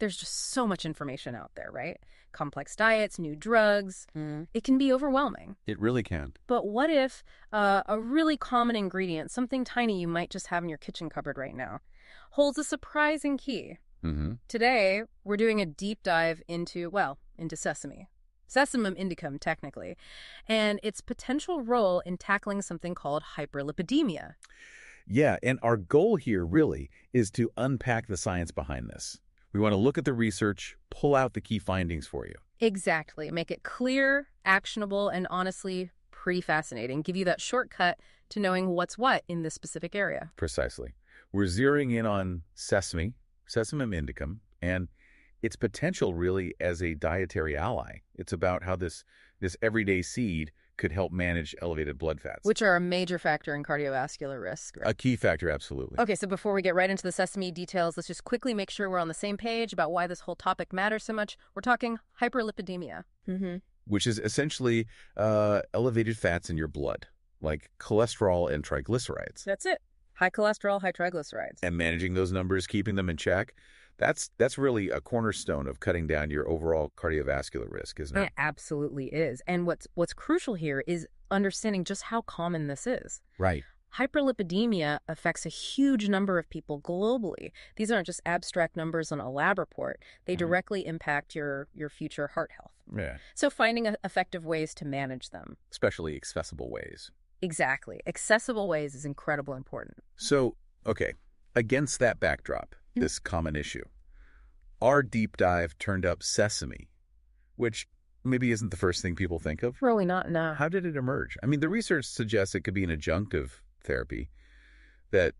there's just so much information out there, right? Complex diets, new drugs. It can be overwhelming. It really can. But what if uh, a really common ingredient, something tiny you might just have in your kitchen cupboard right now, holds a surprising key? Mm-hmm. Today, we're doing a deep dive into, well, into sesame. Sesamum indicum, technically, and its potential role in tackling something called hyperlipidemia. Yeah, and our goal here really is to unpack the science behind this. We want to look at the research, pull out the key findings for you. Exactly. Make it clear, actionable, and honestly, pretty fascinating. Give you that shortcut to knowing what's what in this specific area. Precisely. We're zeroing in on sesame, Sesamum indicum, and its potential really as a dietary ally. It's about how this this everyday seed could help manage elevated blood fats. Which are a major factor in cardiovascular risk. Right? a key factor, absolutely. Okay, so before we get right into the sesame details, let's just quickly make sure we're on the same page about why this whole topic matters so much. We're talking hyperlipidemia. Mm-hmm. Which is essentially uh, elevated fats in your blood, like cholesterol and triglycerides. That's it. High cholesterol, high triglycerides. And managing those numbers, keeping them in check, that's that's really a cornerstone of cutting down your overall cardiovascular risk, isn't it? It absolutely is. And what's what's crucial here is understanding just how common this is. Right. Hyperlipidemia affects a huge number of people globally. These aren't just abstract numbers on a lab report. They Mhm. directly impact your your future heart health. Yeah. So finding effective ways to manage them. Especially accessible ways. Exactly. Accessible ways is incredibly important. So, okay, against that backdrop, Hmm. this common issue, our deep dive turned up sesame, which maybe isn't the first thing people think of. Really not now. How did it emerge? I mean, the research suggests it could be an adjunctive therapy that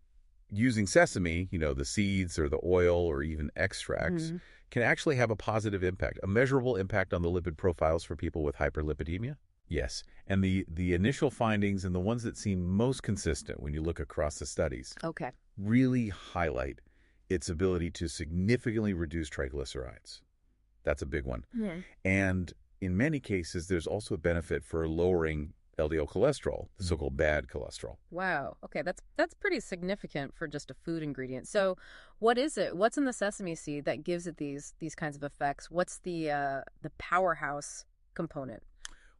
using sesame, you know, the seeds or the oil or even extracts, Mhm. can actually have a positive impact, a measurable impact on the lipid profiles for people with hyperlipidemia? Yes. And the, the initial findings and the ones that seem most consistent when you look across the studies Okay. really highlight its ability to significantly reduce triglycerides. That's a big one. And in many cases, there's also a benefit for lowering LDL cholesterol, the so-called bad cholesterol. Wow. Okay, that's that's pretty significant for just a food ingredient. So, what is it? What's in the sesame seed that gives it these these kinds of effects? What's the uh, the powerhouse component?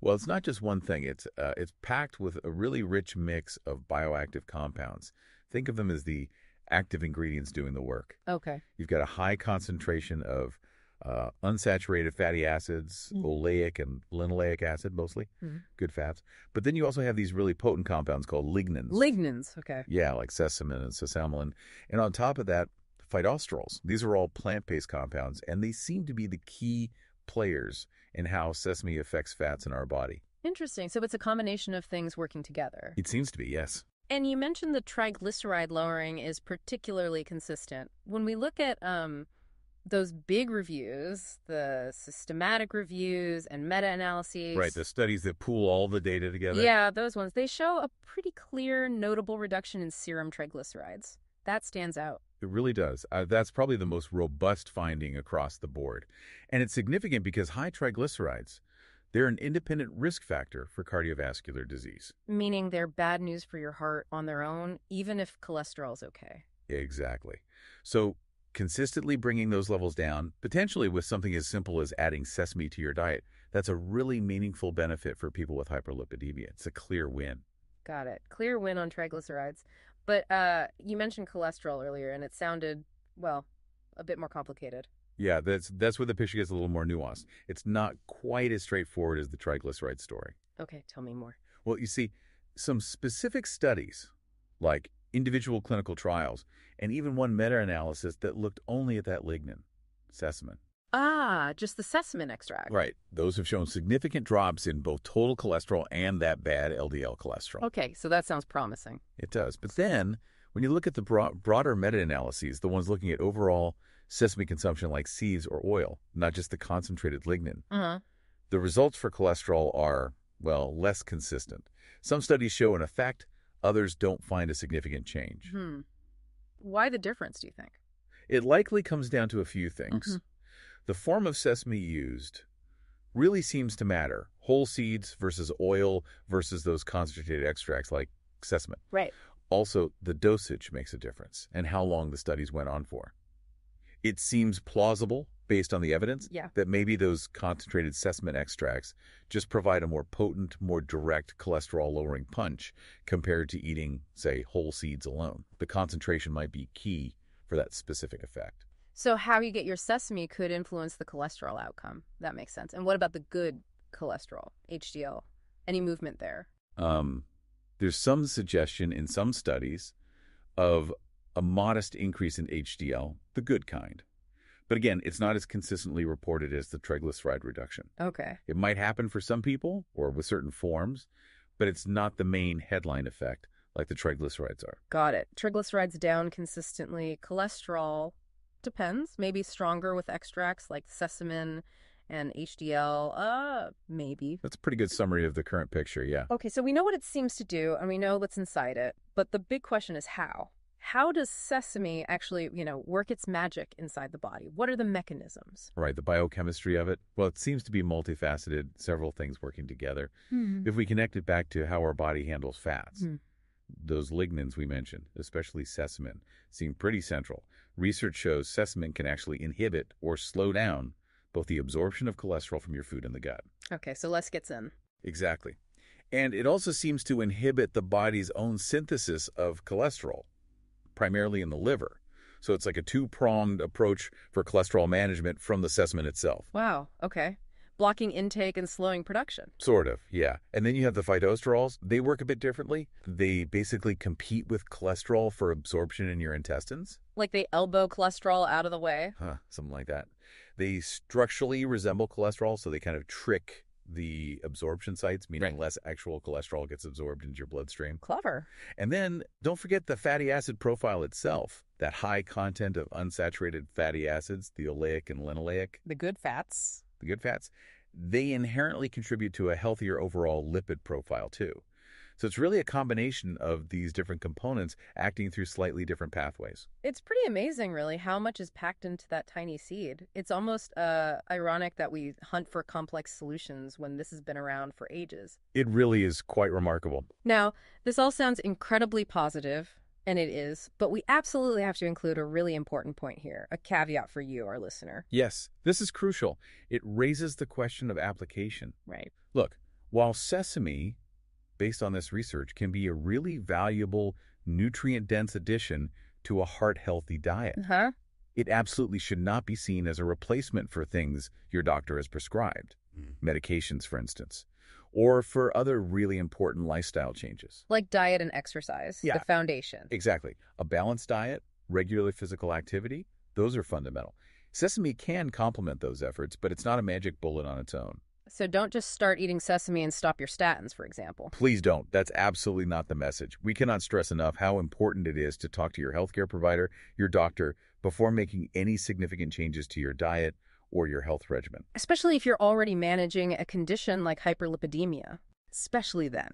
Well, it's not just one thing. It's uh, it's packed with a really rich mix of bioactive compounds. Think of them as the active ingredients doing the work. Okay. You've got a high concentration of uh, unsaturated fatty acids, Mm. oleic and linoleic acid mostly, Mhm. good fats. But then you also have these really potent compounds called lignans. Lignans. Okay. Yeah, like sesamin and sesamolin. And on top of that, phytosterols. These are all plant-based compounds, and they seem to be the key players in how sesame affects fats in our body. Interesting. So it's a combination of things working together. It seems to be, yes. And you mentioned the triglyceride lowering is particularly consistent. When we look at um, those big reviews, the systematic reviews and meta-analyses, Right, the studies that pool all the data together. Yeah, those ones. They show a pretty clear, notable reduction in serum triglycerides. That stands out. It really does. Uh, that's probably the most robust finding across the board. And it's significant because high triglycerides, they're an independent risk factor for cardiovascular disease. Meaning they're bad news for your heart on their own, even if cholesterol's okay. Exactly. So consistently bringing those levels down, potentially with something as simple as adding sesame to your diet, that's a really meaningful benefit for people with hyperlipidemia. It's a clear win. Got it. Clear win on triglycerides. But uh, you mentioned cholesterol earlier, and it sounded, well, a bit more complicated. Yeah, that's that's where the picture gets a little more nuanced. It's not quite as straightforward as the triglyceride story. Okay, tell me more. Well, you see, some specific studies, like individual clinical trials, and even one meta-analysis that looked only at that lignan, sesamin. Ah, just the sesame extract. Right. Those have shown significant drops in both total cholesterol and that bad LDL cholesterol. Okay, so that sounds promising. It does. But then, when you look at the bro- broader meta-analyses, the ones looking at overall sesame consumption like seeds or oil, not just the concentrated lignan, Uh-huh. the results for cholesterol are, well, less consistent. Some studies show an effect, others don't find a significant change. Hmm. Why the difference, do you think? It likely comes down to a few things. Mhm. The form of sesame used really seems to matter. Whole seeds versus oil versus those concentrated extracts like sesame. Right. Also, the dosage makes a difference and how long the studies went on for. It seems plausible, based on the evidence, Yeah. that maybe those concentrated sesamin extracts just provide a more potent, more direct cholesterol-lowering punch compared to eating, say, whole seeds alone. The concentration might be key for that specific effect. So how you get your sesame could influence the cholesterol outcome. That makes sense. And what about the good cholesterol, HDL? Any movement there? Um, there's some suggestion in some studies of a modest increase in HDL, the good kind. But again, it's not as consistently reported as the triglyceride reduction. Okay. It might happen for some people or with certain forms, but it's not the main headline effect like the triglycerides are. Got it. Triglycerides down consistently. Cholesterol depends. Maybe stronger with extracts like sesamin and HDL. Uh, maybe. That's a pretty good summary of the current picture, yeah. Okay, so we know what it seems to do and we know what's inside it, but the big question is how? How does sesame actually, you know, work its magic inside the body? What are the mechanisms? Right, the biochemistry of it. Well, it seems to be multifaceted, several things working together. If we connect it back to how our body handles fats, Hmm. those lignans we mentioned, especially sesamin, seem pretty central. Research shows sesamin can actually inhibit or slow down both the absorption of cholesterol from your food and the gut. Okay, so less gets in. Exactly. And it also seems to inhibit the body's own synthesis of cholesterol, primarily in the liver. So it's like a two-pronged approach for cholesterol management from the sesamin itself. Wow, okay. Blocking intake and slowing production. Sort of, yeah. And then you have the phytosterols. They work a bit differently. They basically compete with cholesterol for absorption in your intestines. Like they elbow cholesterol out of the way. Huh, something like that. They structurally resemble cholesterol, so they kind of trick the absorption sites, meaning Right. less actual cholesterol gets absorbed into your bloodstream. Clever. And then don't forget the fatty acid profile itself. That high content of unsaturated fatty acids, the oleic and linoleic, The good fats. The good fats, they inherently contribute to a healthier overall lipid profile too. So it's really a combination of these different components acting through slightly different pathways. It's pretty amazing, really, how much is packed into that tiny seed. It's almost uh, ironic that we hunt for complex solutions when this has been around for ages. It really is quite remarkable. Now, this all sounds incredibly positive, and it is, but we absolutely have to include a really important point here, a caveat for you, our listener. Yes, this is crucial. It raises the question of application. Right. Look, while sesame, based on this research, can be a really valuable nutrient-dense addition to a heart-healthy diet, Huh? it absolutely should not be seen as a replacement for things your doctor has prescribed, mm. medications, for instance, or for other really important lifestyle changes. Like diet and exercise, Yeah. the foundation. Exactly. A balanced diet, regular physical activity, those are fundamental. Sesame can complement those efforts, but it's not a magic bullet on its own. So don't just start eating sesame and stop your statins, for example. Please don't. That's absolutely not the message. We cannot stress enough how important it is to talk to your healthcare provider, your doctor, before making any significant changes to your diet or your health regimen. especially if you're already managing a condition like hyperlipidemia. Especially then.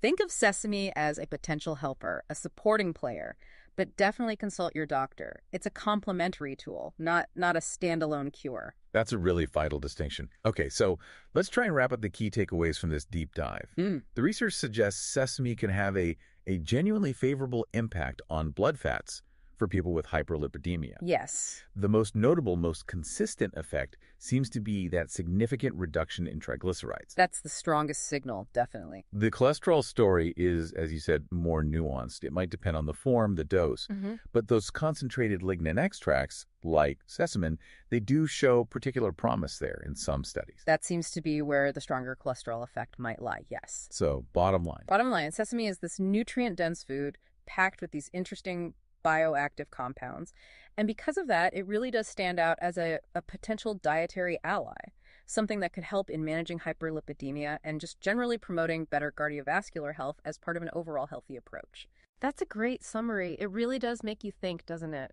Think of sesame as a potential helper, a supporting player, but definitely consult your doctor. It's a complementary tool, not not a standalone cure. That's a really vital distinction. Okay, so let's try and wrap up the key takeaways from this deep dive. Mm. The research suggests sesame can have a, a genuinely favorable impact on blood fats for people with hyperlipidemia. Yes. The most notable, most consistent effect seems to be that significant reduction in triglycerides. That's the strongest signal, definitely. The cholesterol story is, as you said, more nuanced. It might depend on the form, the dose, Mm-hmm. but those concentrated lignan extracts, like sesamin, they do show particular promise there in some studies. That seems to be where the stronger cholesterol effect might lie, yes. So, bottom line, Bottom line, sesame is this nutrient dense food packed with these interesting bioactive compounds. And because of that, it really does stand out as a, a potential dietary ally, something that could help in managing hyperlipidemia and just generally promoting better cardiovascular health as part of an overall healthy approach. That's a great summary. It really does make you think, doesn't it?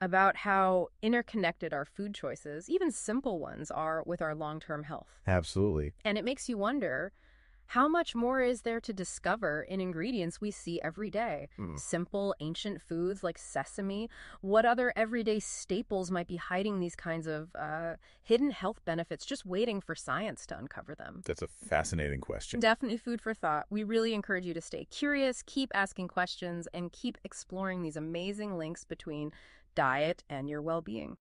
About how interconnected our food choices, even simple ones, are with our long term health. absolutely. And it makes you wonder how much more is there to discover in ingredients we see every day? Hmm. Simple, ancient foods like sesame. What other everyday staples might be hiding these kinds of uh, hidden health benefits, just waiting for science to uncover them? That's a fascinating question. Definitely food for thought. We really encourage you to stay curious, keep asking questions, and keep exploring these amazing links between diet and your well-being.